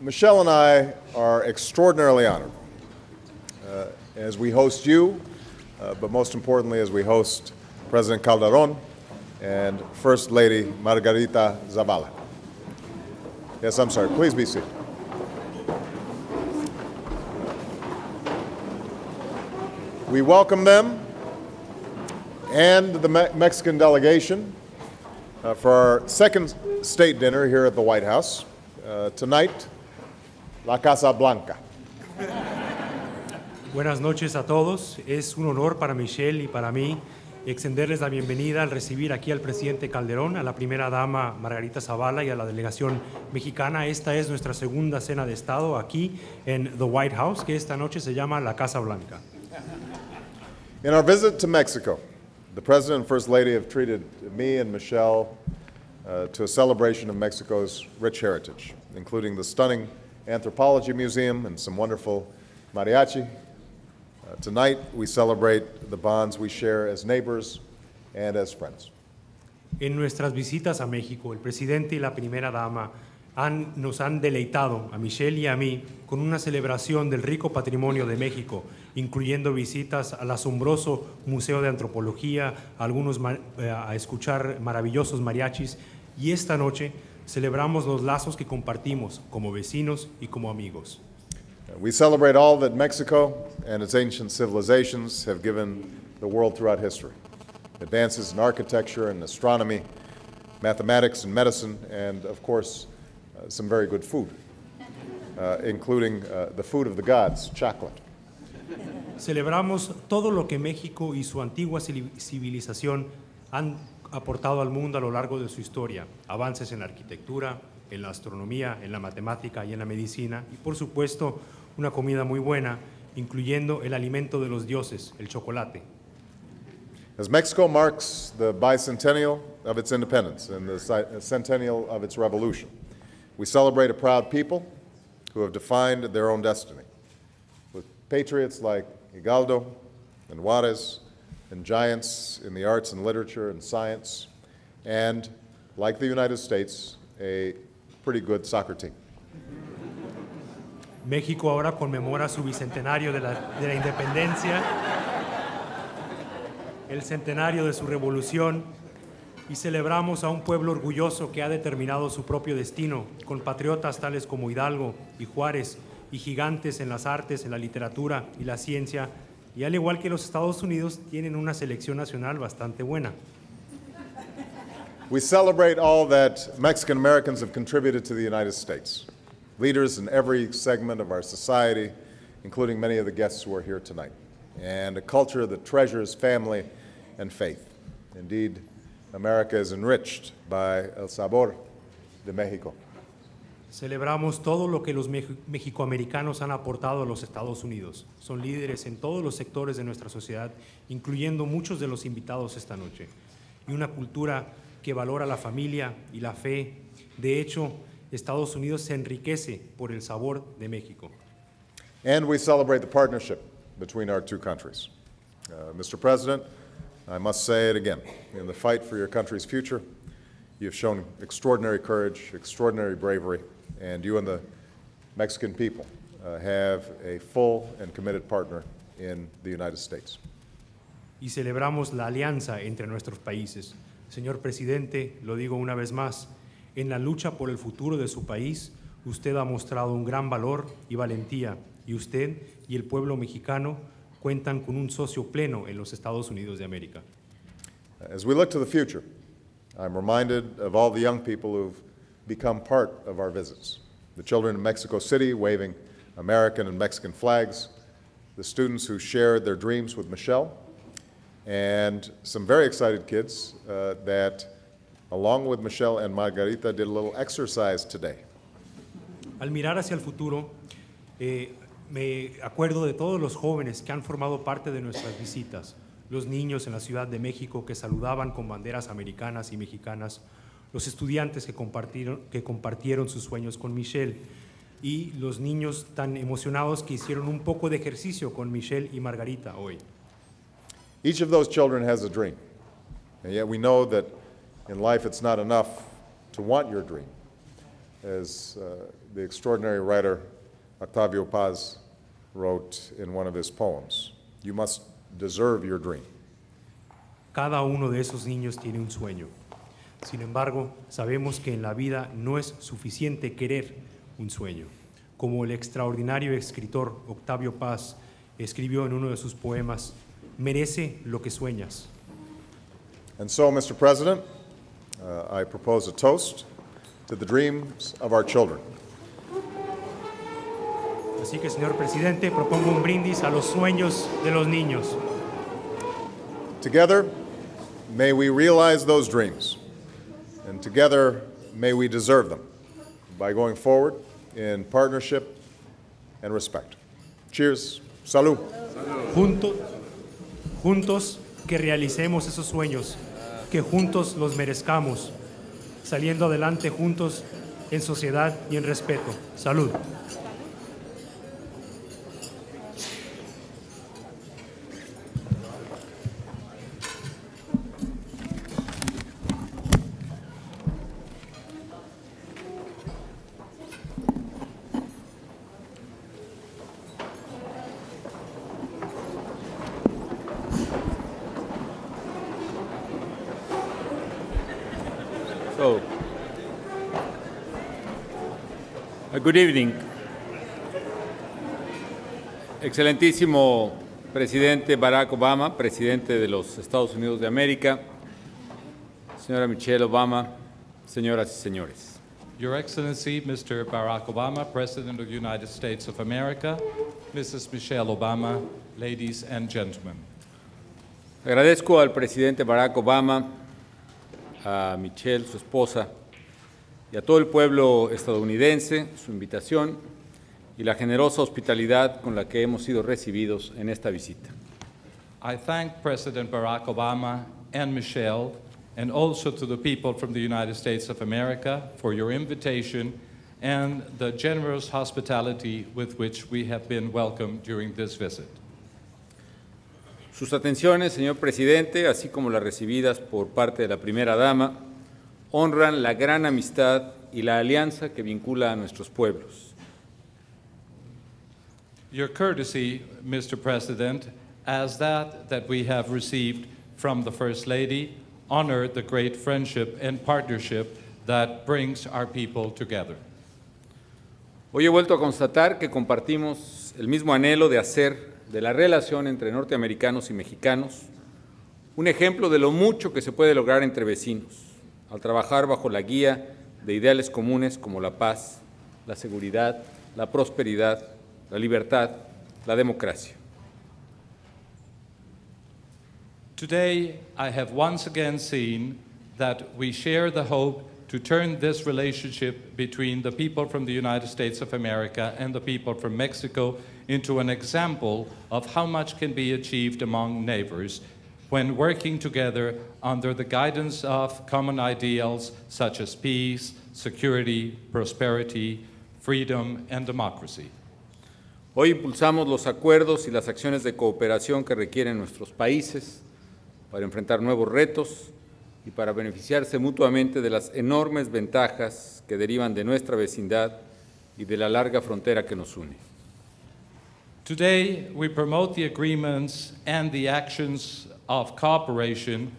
Michelle and I are extraordinarily honored uh, as we host you, uh, but most importantly, as we host President Calderon and First Lady Margarita Zavala. Yes, I'm sorry. Please be seated. We welcome them and the Me- Mexican delegation uh, for our second state dinner here at the White House. Uh, tonight, La Casa Blanca. Buenas noches a todos. Es un honor para Michelle y para mí extenderles la bienvenida al recibir aquí al presidente Calderón, a la primera dama Margarita Zavala y a la delegación mexicana. Esta es nuestra segunda cena de Estado aquí en The White House, que esta noche se llama la Casa Blanca. In our visit to Mexico, the President and First Lady have treated me and Michelle uh, to a celebration of Mexico's rich heritage, including the stunning Anthropology Museum and some wonderful mariachi. Uh, tonight, we celebrate the bonds we share as neighbors and as friends. En nuestras visitas a México, el presidente y la primera dama han- nos han deleitado a Michelle y a mí con una celebración del rico patrimonio de México, incluyendo visitas al asombroso Museo de Antropología, algunos ma- eh, a escuchar maravillosos mariachis y esta noche celebramos los lazos que compartimos como vecinos y como amigos. We celebrate all that Mexico and its ancient civilizations have given the world throughout history advances in architecture and astronomy, mathematics and medicine, and of course, uh, some very good food, uh, including uh, the food of the gods, chocolate. Celebramos todo lo que México y su antigua civilización han aportado al mundo a lo largo de su historia. Avances en la arquitectura, en la astronomía, en la matemática y en la medicina. Y por supuesto, una comida muy buena, incluyendo el alimento de los dioses, el chocolate. As Mexico marks the bicentennial of its independence and the centennial of its revolution, we celebrate a proud people who have defined their own destiny. With patriots like Hidalgo and Juarez, and giants in the arts and literature and science, and, like the United States, a pretty good soccer team. México ahora conmemora su bicentenario de la, de la independencia, el centenario de su revolución y celebramos a un pueblo orgulloso que ha determinado su propio destino, con patriotas tales como Hidalgo y Juárez y gigantes en las artes, en la literatura y la ciencia, y al igual que los Estados Unidos tienen una selección nacional bastante buena. We celebrate all that Mexican Americans have contributed to the United States, leaders in every segment of our society, including many of the guests who are here tonight, and a culture that treasures family and faith. Indeed, America is enriched by el sabor de Mexico. Celebramos todo lo que los mex- mexicoamericanos han aportado a los Estados Unidos. Son líderes en todos los sectores de nuestra sociedad, incluyendo muchos de los invitados esta noche. Y una cultura que valora la familia y la fe. De hecho, Estados Unidos se enriquece por el sabor de México. And we celebrate the partnership between our two countries. Uh, Mr. President, I must say it again. In the fight for your country's future, you have shown extraordinary courage, extraordinary bravery, and you and the Mexican people uh, have a full and committed partner in the United States. y celebramos la alianza entre nuestros países. Señor presidente, lo digo una vez más, en la lucha por el futuro de su país, usted ha mostrado un gran valor y valentía, y usted y el pueblo mexicano cuentan con un socio pleno en los Estados Unidos de América. As we look to the future, I'm reminded of all the young people who've become part of our visits. The children in Mexico City waving American and Mexican flags, the students who shared their dreams with Michelle, and some very excited kids uh, that, along with Michelle and Margarita, did a little exercise today. Al mirar hacia el futuro, eh, me acuerdo de todos los jóvenes que han formado parte de nuestras visitas, los niños en la Ciudad de México que saludaban con banderas americanas y mexicanas, los estudiantes que compartieron, que compartieron sus sueños con Michelle y los niños tan emocionados que hicieron un poco de ejercicio con Michelle y Margarita hoy. Each of those children has a dream, and yet we know that in life it's not enough to want your dream. as uh, the extraordinary writer Octavio Paz wrote in one of his poems. You must deserve your dream. Cada uno de esos niños tiene un sueño. Sin embargo, sabemos que en la vida no es suficiente querer un sueño. Como el extraordinario escritor Octavio Paz escribió en uno de sus poemas, merece lo que sueñas. And so, Mr. President, uh, I propose a toast to the dreams of our children. Así que, señor presidente, propongo un brindis a los sueños de los niños. Together, may we realize those dreams, and together, may we deserve them by going forward in partnership and respect. Cheers. Salud. Juntos, juntos que realicemos esos sueños, que juntos los merezcamos, saliendo adelante juntos en sociedad y en respeto. Salud. So, uh, good evening. Excelentísimo presidente Barack Obama, presidente de los Estados Unidos de América, señora Michelle Obama, señoras y señores. Your Excellency, Mr. Barack Obama, President of the United States of America, Mrs. Michelle Obama, ladies and gentlemen. Agradezco al presidente Barack Obama, a Michelle, su esposa, y a todo el pueblo estadounidense su invitación y la generosa hospitalidad con la que hemos sido recibidos en esta visita. I thank President Barack Obama and Michelle, and also to the people from the United States of America for your invitation and the generous hospitality with which we have been welcomed during this visit. Sus atenciones, señor presidente, así como las recibidas por parte de la primera dama, honran la gran amistad y la alianza que vincula a nuestros pueblos. Your courtesy, Mr. President, as that that we have received from the First Lady, honor the great friendship and partnership that brings our people together. Hoy he vuelto a constatar que compartimos el mismo anhelo de hacer de la relación entre norteamericanos y mexicanos un ejemplo de lo mucho que se puede lograr entre vecinos al trabajar bajo la guía de ideales comunes como la paz, la seguridad, la prosperidad, la libertad, la democracia. Today, I have once again seen that we share the hope to turn this relationship between the people from the United States of America and the people from Mexico into an example of how much can be achieved among neighbors when working together under the guidance of common ideals such as peace, security, prosperity, freedom, and democracy. Hoy impulsamos los acuerdos y las acciones de cooperación que requieren nuestros países para enfrentar nuevos retos y para beneficiarse mutuamente de las enormes ventajas que derivan de nuestra vecindad y de la larga frontera que nos une. Today, we promote the agreements and the actions of cooperation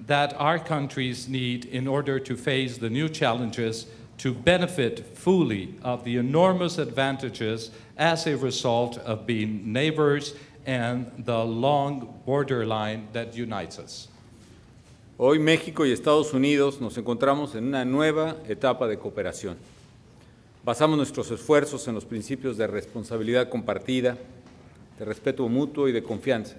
that our countries need in order to face the new challenges to benefit fully of the enormous advantages as a result of being neighbors and the long borderline that unites us. Hoy México y Estados Unidos nos encontramos en una nueva etapa de cooperación. Basamos nuestros esfuerzos en los principios de responsabilidad compartida, de respeto mutuo y de confianza.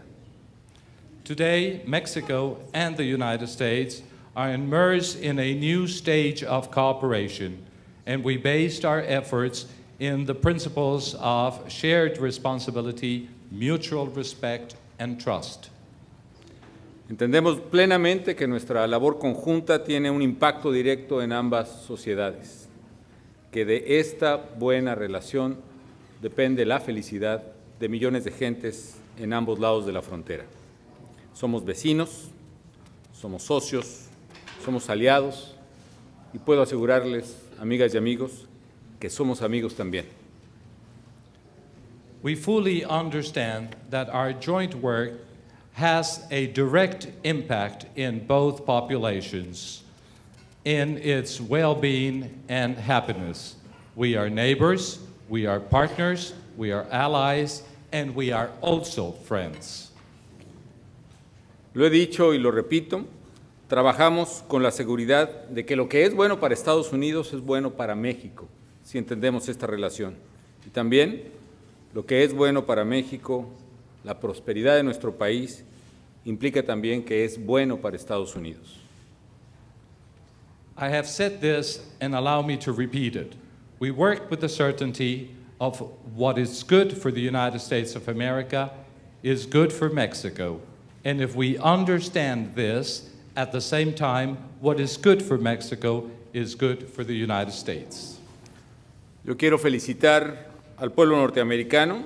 Today, Mexico and the United States are immersed in a new stage of cooperation, and we based our efforts in the principles of shared responsibility, mutual respect, and trust. Entendemos plenamente que nuestra labor conjunta tiene un impacto directo en ambas sociedades, que de esta buena relación depende la felicidad de millones de gentes en ambos lados de la frontera. Somos vecinos, somos socios, somos aliados y puedo asegurarles, amigas y amigos, que somos amigos también. We fully understand that our joint work has a direct impact in both populations in its well being and happiness. We are neighbors, we are partners, we are allies, and we are also friends. Lo he dicho y lo repito, trabajamos con la seguridad de que lo que es bueno para Estados Unidos es bueno para México, si entendemos esta relación. Y también lo que es bueno para México, la prosperidad de nuestro país, implica también que es bueno para Estados Unidos. I have said this and allow me to repeat it. We work with the certainty of what is good for the United States of America is good for Mexico. And if we understand this, at the same time, what is good for Mexico is good for the United States. Yo quiero felicitar al pueblo norteamericano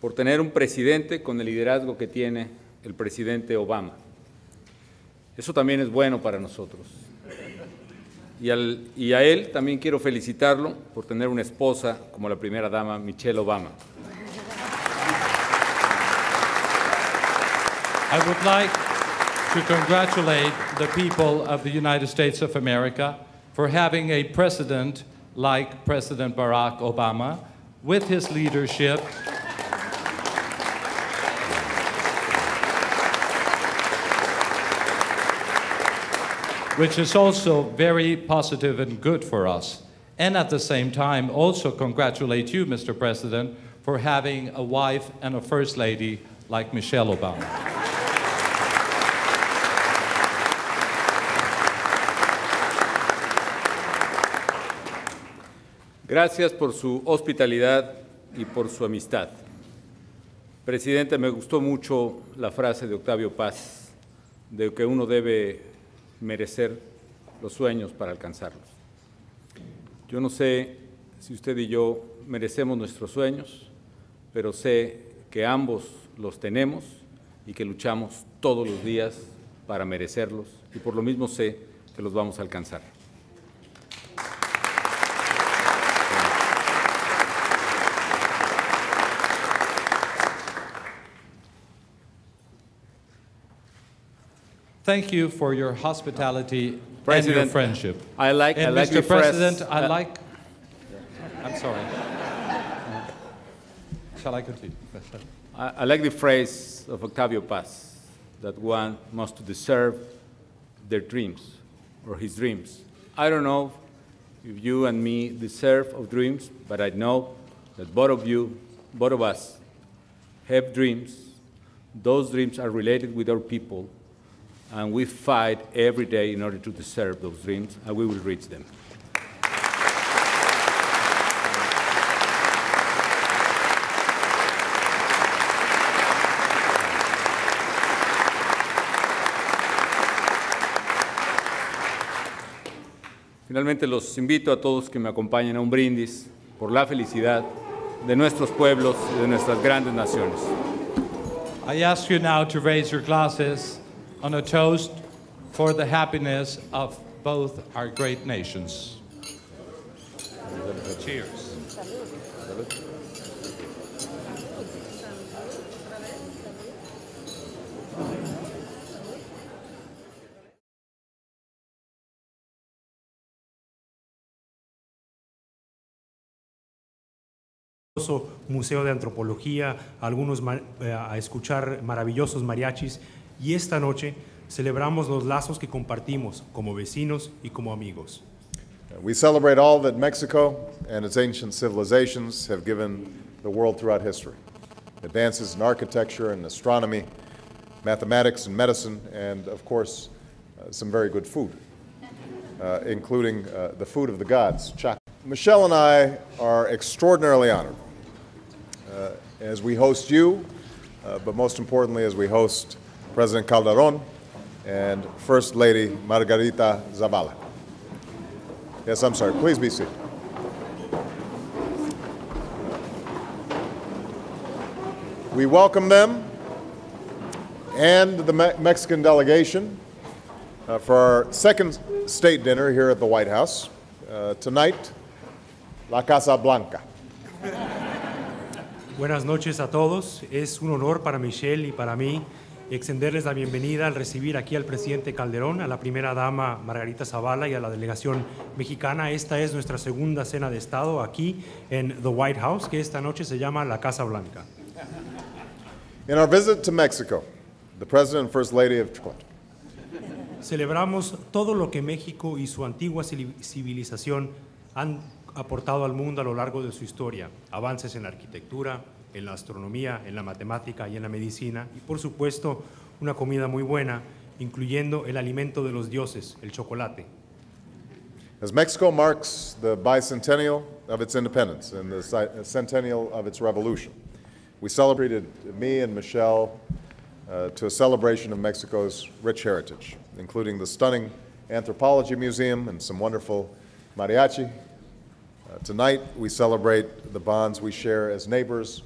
por tener un presidente con el liderazgo que tiene el presidente Obama. Eso también es bueno para nosotros. Y, al- y a él también quiero felicitarlo por tener una esposa como la primera dama, Michelle Obama. I would like to congratulate the people of the United States of America for having a president like President Barack Obama with his leadership which is also very positive and good for us. And at the same time, also congratulate you, Mr. President, for having a wife and a first lady like Michelle Obama. Gracias por su hospitalidad y por su amistad. Presidente, me gustó mucho la frase de Octavio Paz, de que uno debe merecer los sueños para alcanzarlos. Yo no sé si usted y yo merecemos nuestros sueños, pero sé que ambos los tenemos y que luchamos todos los días para merecerlos y por lo mismo sé que los vamos a alcanzar. Thank you for your hospitality and your President, friendship. I like- I like Mr. President, I uh, like. I'm sorry. Shall I continue? I, I like the phrase of Octavio Paz that one must deserve their dreams or his dreams. I don't know if you and me deserve of dreams, but I know that both of you, both of us, have dreams. Those dreams are related with our people, and we fight every day in order to deserve those dreams, and we will reach them. Finalmente los invito a todos que me acompañen a un brindis por la felicidad de nuestros pueblos y de nuestras grandes naciones. I ask you now to raise your glasses on a toast for the happiness of both our great nations. Cheers. Museo de Antropología, algunos eh, a escuchar maravillosos mariachis y esta noche celebramos los lazos que compartimos como vecinos y como amigos. We celebrate all that Mexico and its ancient civilizations have given the world throughout history. Advances in architecture and astronomy, mathematics and medicine, and of course, uh, some very good food, uh, including uh, the food of the gods, chocolate. Michelle and I are extraordinarily honored uh, as we host you, uh, but most importantly, as we host President Calderon and First Lady Margarita Zavala. Yes, I'm sorry. Please be seated. We welcome them and the Me- Mexican delegation uh, for our second state dinner here at the White House. Uh, tonight, La Casa Blanca. Buenas noches a todos. Es un honor para Michelle y para mí extenderles la bienvenida al recibir aquí al presidente Calderón, a la primera dama Margarita Zavala y a la delegación mexicana. Esta es nuestra segunda cena de Estado aquí en The White House, que esta noche se llama la Casa Blanca. In our visit to Mexico, the President and First Lady have Celebramos todo lo que México y su antigua civil- civilización han aportado al mundo a lo largo de su historia. Avances en la arquitectura, en la astronomía, en la matemática y en la medicina. Y por supuesto, una comida muy buena, incluyendo el alimento de los dioses, el chocolate. As Mexico marks the bicentennial of its independence and the centennial of its revolution, we celebrated me and Michelle uh, to a celebration of Mexico's rich heritage, including the stunning Anthropology Museum and some wonderful mariachi. Uh, tonight, we celebrate the bonds we share as neighbors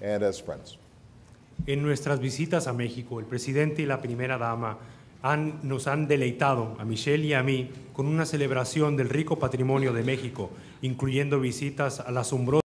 and as friends. En nuestras visitas a México, el presidente y la primera dama nos han deleitado, a Michelle y a mí, con una celebración del rico patrimonio de México, incluyendo visitas al asombroso